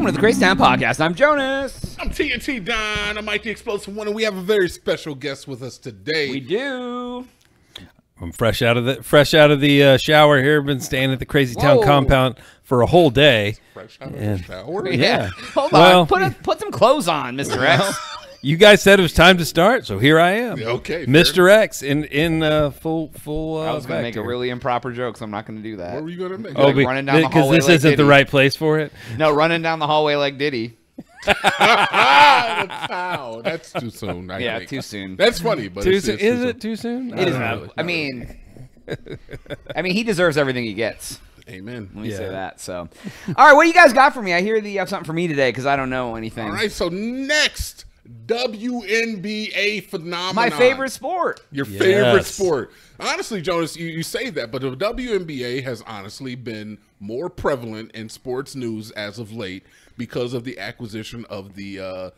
Welcome to the Crazy Town Podcast. I'm Jonas. I'm TNT Don. I'm Mike the Explosive One, and we have a very special guest with us today. We do. I'm fresh out of the fresh out of the uh, shower here. Been staying at the Crazy Town Whoa. compound for a whole day. Fresh out of And- the shower. Yeah. Hold on. Well- put a, put some clothes on, Mr. X. You guys said it was time to start, so here I am. Okay, fair. Mr. X in in uh, full full. Uh, I was going to make a really improper joke, so I'm not going to do that. What were you gonna make? Oh, like be- running down the because hallway this like isn't the Diddy. right place for it. No, running down the hallway like Diddy. ah, that's foul. That's too soon. I Yeah, think. too soon. That's funny, but Too it's, soon? it's Is too it too soon? It is don't not. I mean, I mean, he deserves everything he gets. Amen. Let me say that. So, all right, what do you guys got for me? I hear that you have something for me today because I don't know anything. All right. So next, WNBA phenomenon. My favorite sport. Your favorite sport. Honestly, Jonas, you, you say that, but the WNBA has honestly been more prevalent in sports news as of late because of the acquisition of the uh,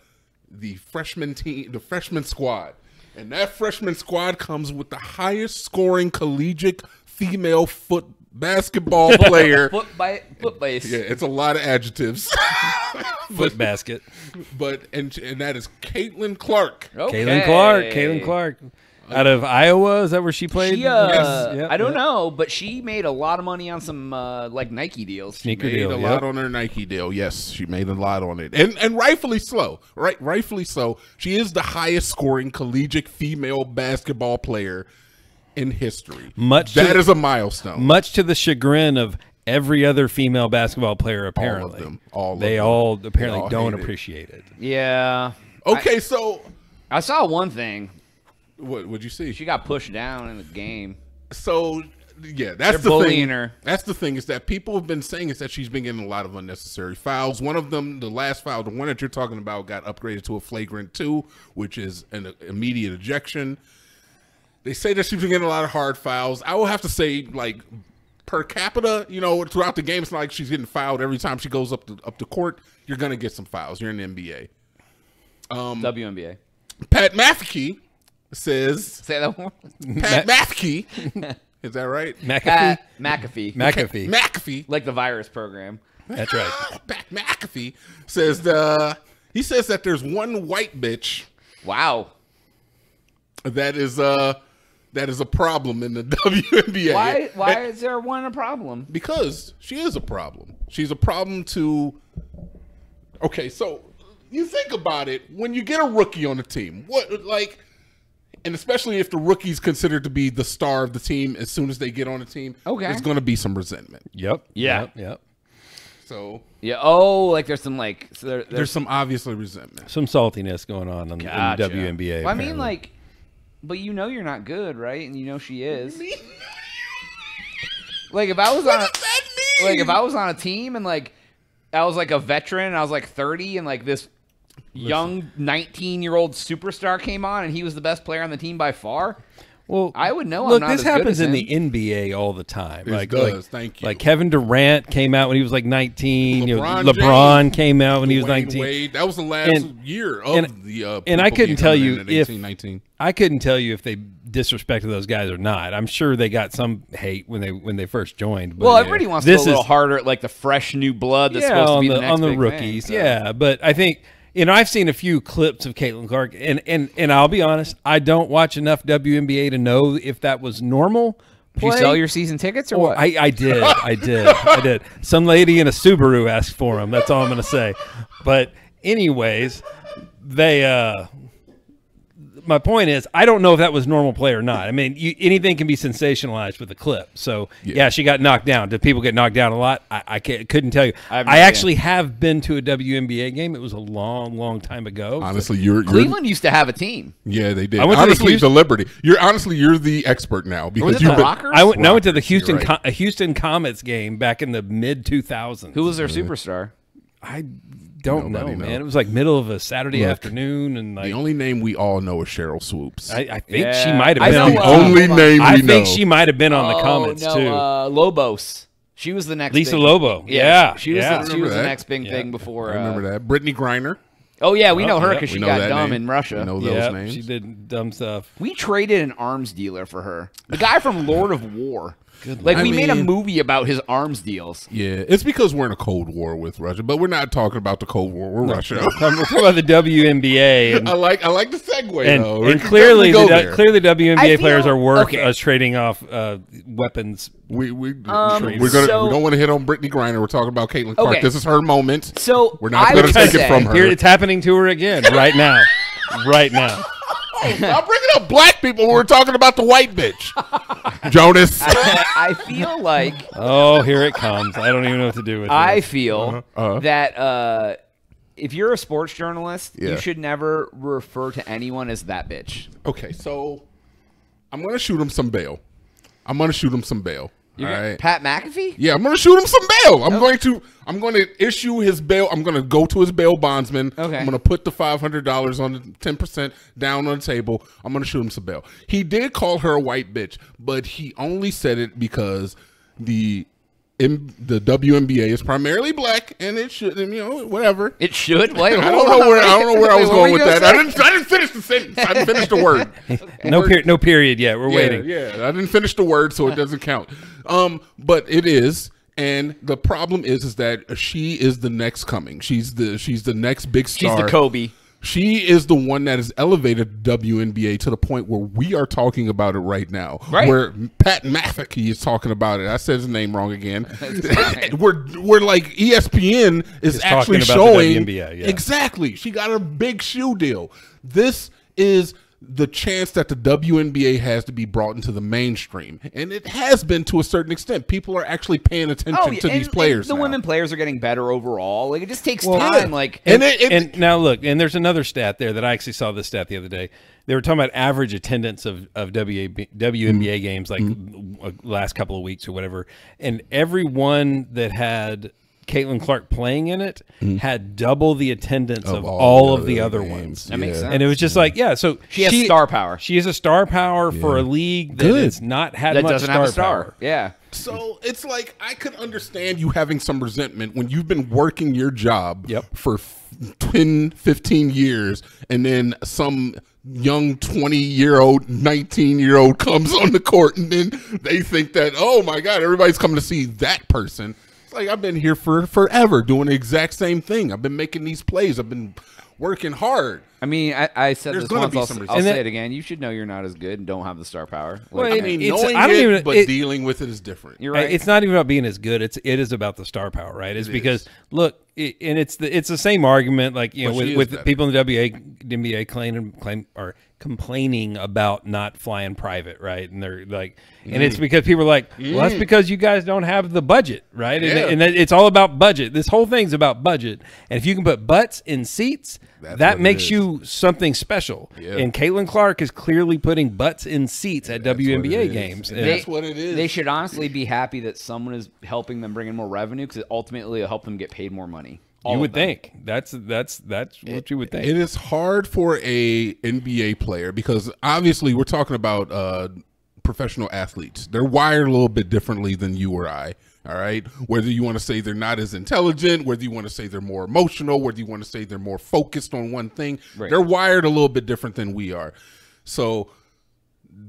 the freshman team, the freshman squad. And that freshman squad comes with the highest scoring collegiate female foot basketball player. Foot by foot base. yeah, it's a lot of adjectives. Foot basket. but and and that is Caitlin Clark. Okay. Caitlin Clark. Caitlin Clark. Out of Iowa, is that where she played? She, uh, Yes. Yep, I don't yep. know, but she made a lot of money on some uh, like Nike deals. Sneaker made deal. a yep. lot on her Nike deal. Yes, she made a lot on it, and and rightfully so. Right, rightfully so. She is the highest scoring collegiate female basketball player in history. Much that to- is a milestone. much to the chagrin of every other female basketball player. Apparently, them. All of they them. all apparently all don't hate it. appreciate it. Yeah. okay, so I saw one thing. what would you see? She got pushed down in the game. so yeah, that's They're the thing. her. That's the thing is that people have been saying is that she's been getting a lot of unnecessary fouls. One of them, the last foul, the one that you're talking about, got upgraded to a flagrant two, which is an immediate ejection. They say that she's been getting a lot of hard fouls. I will have to say, like per capita, you know, throughout the game, it's not like she's getting fouled every time she goes up to up to court. You're gonna get some fouls. You're in the NBA. Um, WNBA. Pat Mafkey says Say that one. Pat Mafkey. Is that right? McAfee. Pat McAfee. McAfee. McAfee. like the virus program. That's right. Pat McAfee says uh he says that there's one white bitch Wow. that is uh that is a problem in the WNBA. Why? Why is there one a problem? Because she is a problem. She's a problem to Okay, so you think about it, when you get a rookie on the team, what like and especially if the rookie's considered to be the star of the team as soon as they get on the team, Okay. there's going to be some resentment. Yep. Yeah. Yep. yep. So Yeah. Oh, like there's some like so there, there's there's. some obviously resentment. Some saltiness going on in, Gotcha. in the WNBA. Well, I mean, like, but you know you're not good, right? And you know she is. Like if I was on, a, that mean? like if I was on a team and like I was like a veteran and I was like 30 and like this young 19 year old superstar came on and he was the best player on the team by far. Well, I would know I'm Look, not this as good happens as in the NBA all the time. It like, does, like, thank you. Like Kevin Durant came out when he was like 19. you know, LeBron LeBron James, came out when he was 19. Wade, that was the last And- year of and- the. Uh, and I couldn't tell you in at if- 19. I couldn't tell you if they disrespected those guys or not. I'm sure they got some hate when they when they first joined. But Well, everybody wants to this go a little is- harder like the fresh new blood that's yeah, supposed to on be the, the, next on the big rookies. thing, so. Yeah, but I think you know I've seen a few clips of Caitlin Clark, and and and I'll be honest, I don't watch enough WNBA to know if that was normal. Did you sell your season tickets or Or what? I, I did, I did, I did. Some lady in a Subaru asked for them. That's all I'm gonna say. But anyways, they. uh my point is, I don't know if that was normal play or not. I mean, you, anything can be sensationalized with a clip. So yeah. she got knocked down. Did people get knocked down a lot? I, I can't, couldn't tell you. I I, have no actually have been to a WNBA game. It was a long, long time ago. Honestly, you're, you're Cleveland used to have a team. Yeah, they did. I went to the honestly, the, Liberty. You're honestly you're the expert now because Was it you've the been. Rockers? I went, I went to the Houston right. Co- a Houston Comets game back in the mid 2000s. Who was their superstar? I don't Nobody know, know. man. It was like middle of a Saturday Look, afternoon, and like The only name we all know is Sheryl Swoopes. I, I think Yeah. she might have been. on the the, uh, only name we I know. think she might have been on the Oh, no, too. Uh, Lobos. She was the next. Lisa big- Lobo. Yeah, she was. yeah. The, she Remember was the next big Yeah. thing before. I remember uh, that. Brittney Griner. Oh yeah, we know her because we she got dumb name. in Russia. We know those yeah, names. she did dumb stuff. We traded an arms dealer for her. The guy from Lord of War. Like I we made a movie about his arms deals. Yeah, it's because we're in a Cold War with Russia, but we're not talking about the Cold War with Russia. I'm we're talking about the WNBA and I like I like the segue and, though. And clearly the go there. clearly WNBA I players are worth okay. us trading off uh, weapons. we we Um, we're gonna so- we don't want to hit on Brittney Griner. We're talking about Caitlin Clark. Okay. This is her moment. So We're not gonna would take it from her. Here it's happening to her again right now, right now. I'm bringing up black people. when We're talking about the white bitch, Jonas. I feel like Oh, here it comes. I don't even know what to do with I this. feel uh-huh. that uh, if you're a sports journalist, Yeah. you should never refer to anyone as that bitch. okay, so I'm gonna shoot him some bail. I'm gonna shoot him some bail. You're all right. Pat McAfee. Yeah, I'm gonna shoot him some bail. I'm going to I'm going to issue his bail. I'm going to go to his bail bondsman. Okay. I'm going to put the five hundred dollars on the ten percent down on the table. I'm going to shoot him some bail. He did call her a white bitch, but he only said it because the M, the WNBA is primarily black, and it should you know whatever. It should. Wait, I don't know where I don't know where I was going with you that. I didn't I didn't finish the sentence. I didn't finish the word. No, Word- per- no period yet. We're yeah, waiting. Yeah, I didn't finish the word, so it doesn't count. Um, but it is, and the problem is, is that she is the next coming. She's the she's the next big star. She's the Kobe. She is the one that has elevated the WNBA to the point where we are talking about it right now. Right. Where Pat McAfee is talking about it. I said his name wrong again. we're we're like ESPN is Is actually talking about the showing WNBA, yeah. exactly. She got a big shoe deal. This is the chance that the WNBA has to be brought into the mainstream, and it has been to a certain extent. People are actually paying attention Oh, yeah, to and- these players. and the now. women players are getting better overall. Like it just takes Well, time. yeah. Like And it- it- and now look, and there's another stat there that I actually saw this stat the other day. They were talking about average attendance of of WAB, WNBA Mm-hmm. games like uh, last couple of weeks or whatever, and every one that had Caitlin Clark playing in it mm-hmm. had double the attendance of, all, of the other games. ones. That makes sense. And it was just like, yeah, so She has star power. She is a star power for a league that Good. has not had that much doesn't star have a star. power. Yeah. So it's like I could understand you having some resentment when you've been working your job Yep. for f- 10, 15 years, and then some young 20 year old, 19 year old comes on the court, and then they think that, oh my God, everybody's coming to see that person. It's like I've been here for forever doing the exact same thing. I've been making these plays, I've been working hard. I mean, I, I said There's this gonna once. be I'll, some I'll resistance. say that- it again. You should know you're not as good and don't have the star power. Well, Like, I mean, It's- knowing I don't it, even- but it- dealing with it is different. you're right. It's not even about being as good. It's it is about the star power, right? It's It because is. look, it, and it's the it's the same argument like you know But she with, is with better. people in the WA, NBA claim claim or complaining about not flying private, right? And they're like, and Mm. it's because people are like, well, that's because you guys don't have the budget, right? And, Yeah. and that- it's all about budget. This whole thing's about budget. And if you can put butts in seats, That's that makes you something special. Yeah. And Caitlin Clark is clearly putting butts in seats at That's WNBA games. And And- that's what it is. They should honestly be happy that someone is helping them bring in more revenue because ultimately it'll help them get paid more money. All you would think that's that's that's what you would think. It is hard for a NBA player because obviously we're talking about uh, professional athletes. They're wired a little bit differently than you or I. All right. Whether you want to say they're not as intelligent, whether you want to say they're more emotional, whether you want to say they're more focused on one thing, Right. they're wired a little bit different than we are. So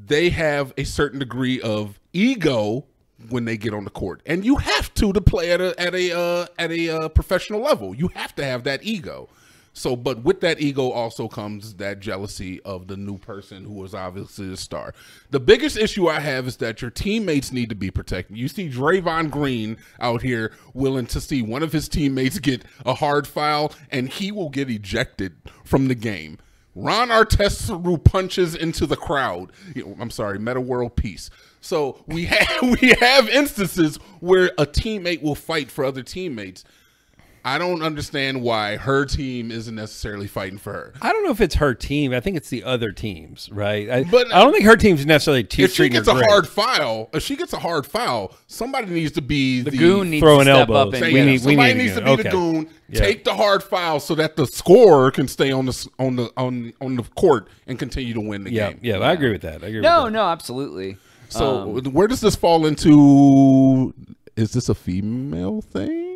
they have a certain degree of ego when they get on the court, and you have to to play at a at a uh, at a uh, professional level. You have to have that ego. So, but with that ego also comes that jealousy of the new person who was obviously a star. The biggest issue I have is that your teammates need to be protected. You see Draymond Green out here willing to see one of his teammates get a hard foul, and he will get ejected from the game. Ron Artest punches into the crowd. I'm sorry, Metta World Peace. So we have we have instances where a teammate will fight for other teammates. I don't understand why her team isn't necessarily fighting for her. I don't know if it's her team. I think it's the other teams, right? I, But- I don't think her team's necessarily te- If she gets a great. hard foul, if she gets a hard foul, somebody needs to be the, The goon needs throwing to step elbows. up and Say, We get need- him. we somebody need needs to to go. be the goon. Yeah. Take the hard foul so that the scorer can stay on the on the on on the court and continue to win the Yeah, game. yeah, I agree with that. I agree No, with no, absolutely. So Um, where does this fall into? Is this a female thing?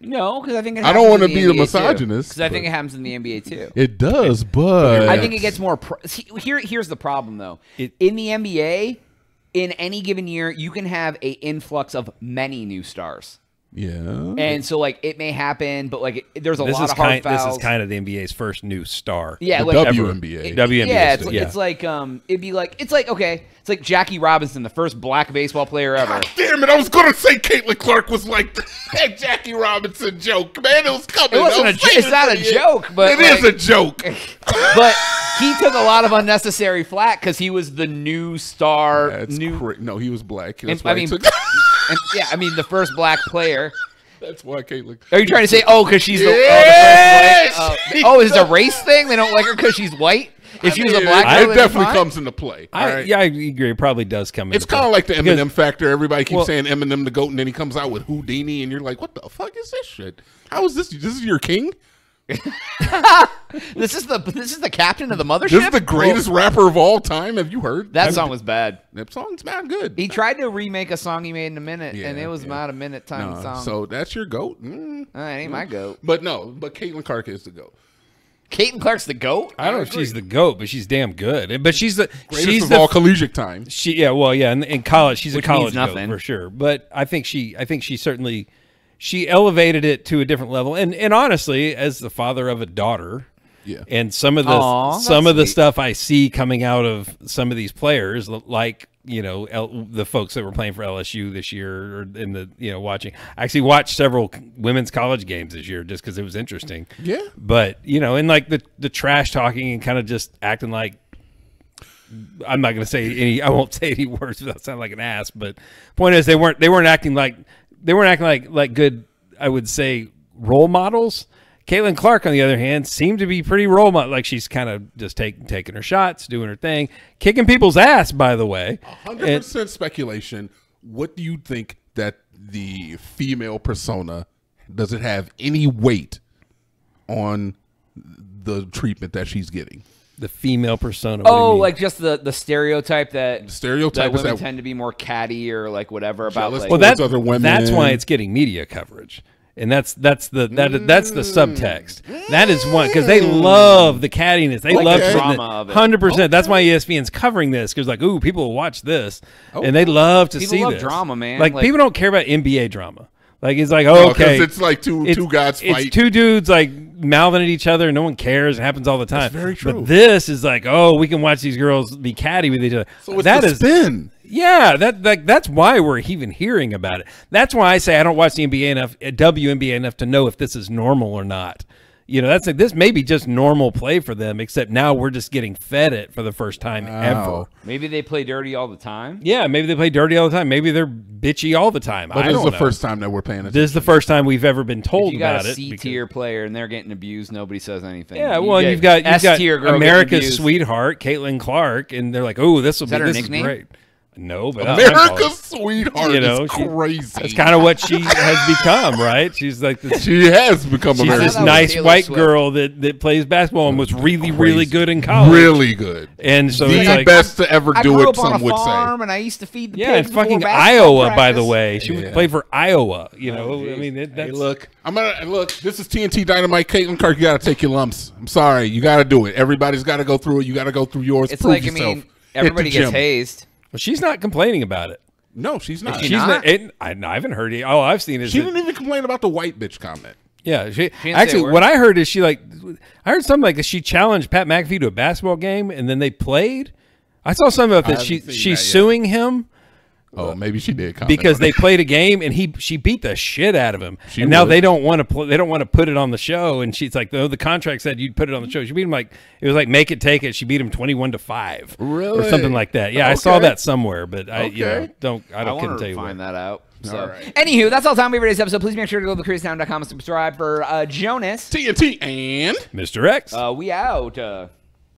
No, because I think it I don't wanna be the misogynist. Because I think it happens in the NBA too. It does, but I think it gets more. Pro- See, here, here's the problem though. It- in the NBA, in any given year, you can have a influx of many new stars. Yeah. And so, like, it may happen, but like, it, there's a This lot is of hard kind. This is kind of the NBA's first new star. yeah, The like WNBA. WNBA. yeah, it's, still, it's like um, it'd be like it's like okay, it's like Jackie Robinson, the first black baseball player ever. Damn it! I was gonna say Caitlin Clark was like that Jackie Robinson joke, man. It was coming. It wasn't was a it's not a to joke, but, it is like- a joke. but he took a lot of unnecessary flack because he was the new star, That's new. cra- no, he was black. and- That's I why he mean, took. and, yeah, I mean the first black player. That's why Caitlin. Are you trying to say, oh, because she's the, oh, the first white? Uh, oh, is it a race thing? They don't like her because she's white. If she was a black it girl, it'd definitely fine? comes into play. I, all right? Yeah, I agree. It probably does come. It's kind of like the Because- Eminem factor. Everybody keeps Well- saying Eminem the goat, and then he comes out with Houdini, and you're like, "What the fuck is this shit? How is this? This is your king? This is the this is the captain of the mothership. This is the greatest rapper of all time. Have you heard That song was bad. That song's not good. He tried to remake a song he made in a minute, and it was yeah. not a minute time No, song. so that's your goat. Mm. Uh, that ain't my goat. But no, but Caitlin Clark is the goat. Caitlin Clark's the goat. I don't know if she's the goat, but she's damn good. But she's the Greatest she's of the all collegiate time. She yeah, well yeah, in, in college she's Which a means college goat nothing. for sure. But I think she I think she certainly she elevated it to a different level. And and honestly, as the father of a daughter, Yeah. and some of the Aw, some of the sweet. stuff I see coming out of some of these players, like you know L, the folks that were playing for LSU this year, or in the you know watching. I actually watched several women's college games this year just because it was interesting. Yeah. But you know, and like the the trash talking and kind of just acting like I'm not going to say any. I won't say any words without sounding like an ass. But point is, they weren't. They weren't acting like. They weren't acting like like good. I would say role models. Caitlin Clark, on the other hand, seemed to be pretty role model. Like she's kind of just taking taking her shots, doing her thing, kicking people's ass. By the way, Hundred percent speculation. What do you think that the female persona does it have any weight on the treatment that she's getting? The female persona. what Oh, like just the the stereotype that The stereotype that is women that tend to be more catty or like whatever about Jealous like. well, towards that, other women. That's why it's getting media coverage, and that's that's the that that's the subtext. That is one because they mm. love the cattiness. They Like love the drama of it. Hundred percent. That's why ESPN's covering this because like, ooh, people will watch this, and they love to People see love this. drama, man. Like, Like- people don't care about NBA drama. Like it's like, No, oh, okay, it's like two two guys it's two dudes like mouthing at each other, and no one cares. It happens all the time. very true. But this is like, oh, we can watch these girls be catty with each other. so it's That is spin. yeah, that, that that's why we're even hearing about it. That's why I say I don't watch the NBA enough, uh, WNBA enough to know if this is normal or not. You know, that's like this may be just normal play for them, except now we're just getting fed it for the first time oh. ever. Maybe they play dirty all the time. Yeah, maybe they play dirty all the time. Maybe they're bitchy all the time. But I this is don't the know. first time that we're paying attention. This is the first time we've ever been told you got about a it. C tier player and they're getting abused, nobody says anything. Yeah, well, get you've got you've got S-tier girl America's sweetheart, Caitlin Clark, and they're like, "Oh, this will be that her this nickname? is great." No, but that's what I call it. America's sweetheart You know, is she- crazy. That's kind of what she has become, right? She's like this. she has become She's America's this nice Taylor white Swift. girl that, that plays basketball and was really, really good in college. really good. And so the it's like, best to ever I do grew it. up on Some a would farm say. and I used to feed the yeah, in pigs before fucking basketball Iowa, by the way. She Yeah. played for Iowa. You know, Oh, I mean, it, that's Hey, look, I'm gonna look. This is TNT Dynamite. Caitlin Clark, you gotta take your lumps. I'm sorry, you gotta do it. Everybody's got to go through it. You got to go through yours. It's Prove like I mean, everybody gets hazed. Well, she's not complaining about it. No, she's not. she She's not? not. It, I, I haven't heard it. All I've seen is She that- didn't even complain about the white bitch comment. Yeah, she, didn't say a actually, what I heard is she like, I heard something like she challenged Pat McAfee to a basketball game, and then they played. I saw something about that. She she's that suing him Oh, maybe she did because they played a game and he she beat the shit out of him. She and now would. they don't want to play. They don't want to put it on the show. And she's like, "No, the contract said you'd put it on the show." She beat him like it was like make it take it. She beat him twenty one to five, really? or something like that. Yeah, I saw that somewhere, but I you know Okay. don't I I don't want couldn't to tell you find where. that out. So, All right. anywho, that's all time we have for today's episode. Please make sure to go to thecruisedown.com and subscribe for uh, Jonas. TNT and Mr. X. Uh, we out. Uh,